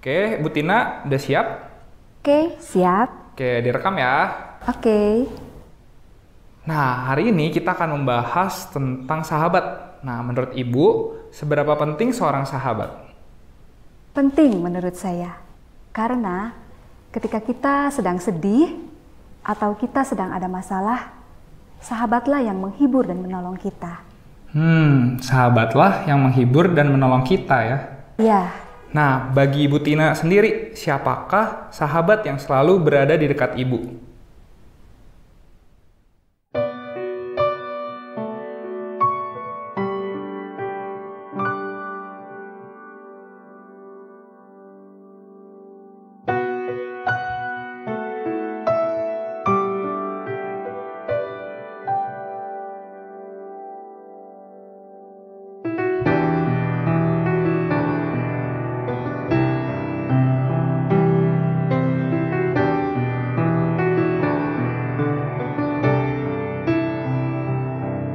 Oke, Bu Tina udah siap? Oke, siap. Oke, direkam ya. Oke. Nah, hari ini kita akan membahas tentang sahabat. Nah, menurut Ibu, seberapa penting seorang sahabat? Penting menurut saya. Karena ketika kita sedang sedih atau kita sedang ada masalah, sahabatlah yang menghibur dan menolong kita. Hmm, sahabatlah yang menghibur dan menolong kita ya. Ya, Nah, bagi Ibu Tina sendiri, siapakah sahabat yang selalu berada di dekat Ibu?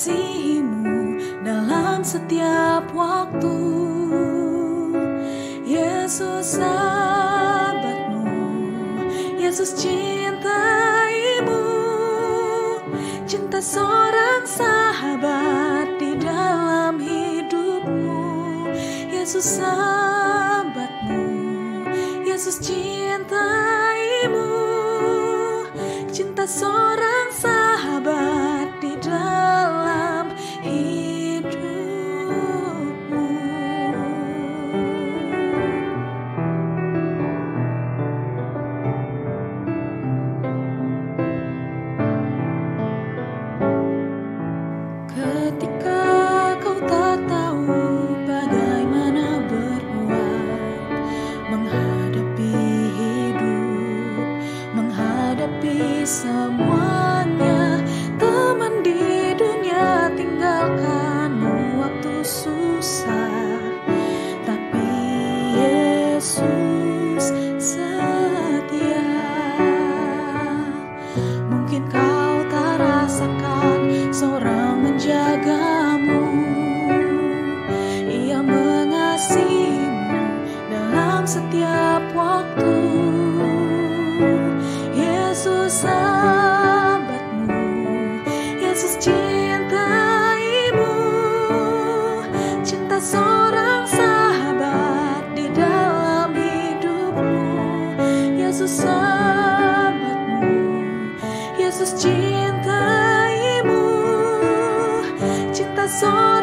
mengasihimu dalam setiap waktu. Yesus sahabatmu. Yesus cintaimu. Cinta seorang sahabat di dalam hidupmu. Yesus sahabatmu. Yesus cintaimu. Cinta seorang Yesus Cinta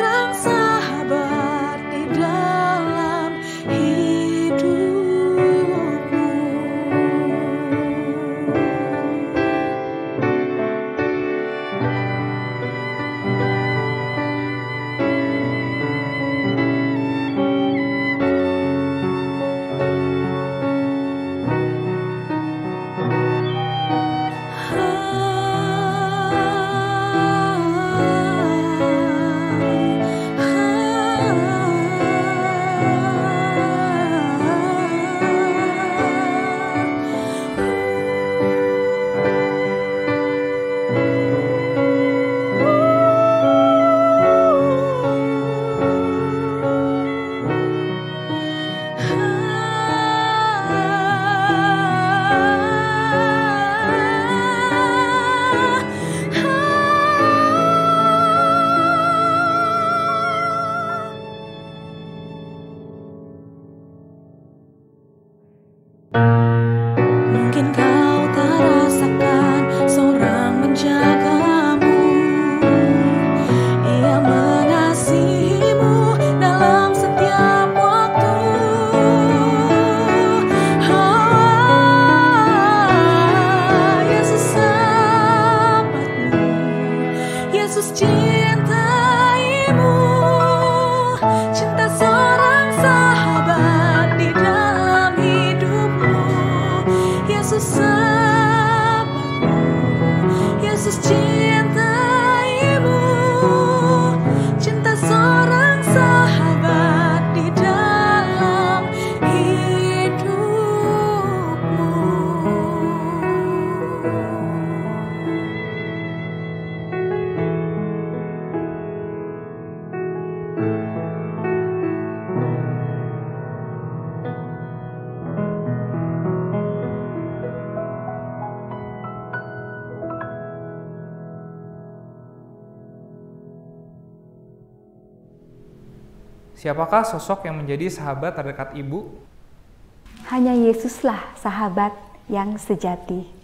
Yesus sahabatmu Siapakah sosok yang menjadi sahabat terdekat ibu? Hanya Yesuslah sahabat yang sejati.